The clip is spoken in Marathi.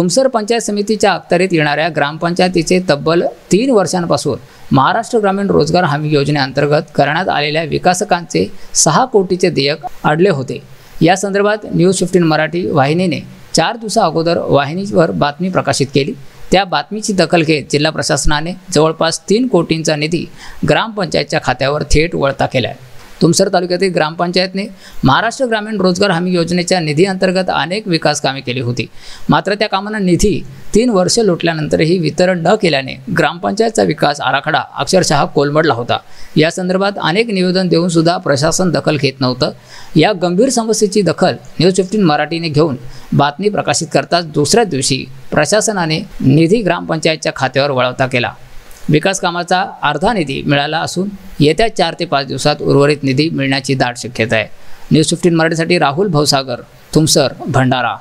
तुमसर पंचायत समितीच्या अखत्यारीत येणाऱ्या ग्रामपंचायतीचे तब्बल तीन वर्षांपासून महाराष्ट्र ग्रामीण रोजगार हमी योजनेअंतर्गत करण्यात आलेल्या विकासकांचे सहा कोटीचे देयक अडले होते. या संदर्भात न्यूज फिफ्टीन मराठी वाहिनीने चार दिवसा अगोदर वाहिनीवर बातमी प्रकाशित केली. त्या बातमीची दखल घेत जिल्हा प्रशासनाने जवळपास तीन कोटींचा निधी ग्रामपंचायतच्या खात्यावर थेट वळता केला आहे तुमसर तालुक्यातील ग्रामपंचायतने महाराष्ट्र ग्रामीण रोजगार हमी योजनेच्या निधी अंतर्गत अनेक विकास कामे केली होती. मात्र त्या कामांना निधी तीन वर्ष लोटल्यानंतरही वितरण न केल्याने ग्रामपंचायतचा विकास आराखडा अक्षरशः कोलमडला होता. या संदर्भात अनेक निवेदन देऊन सुद्धा प्रशासन दखल घेत नव्हतं. या गंभीर समस्येची दखल न्यूज फिफ्टीन मराठीने घेऊन बातमी प्रकाशित करताच दुसऱ्या दिवशी प्रशासनाने निधी ग्रामपंचायतच्या खात्यावर वळवता केला. विकास कामाचा अर्धा निधी मिळाला असून येत्या चार ते पाच दिवसात उर्वरित निधी मिळण्याची दाट शक्यता आहे. न्यूज फिफ्टीन मराठीसाठी राहुल भवसागर तुमसर भंडारा.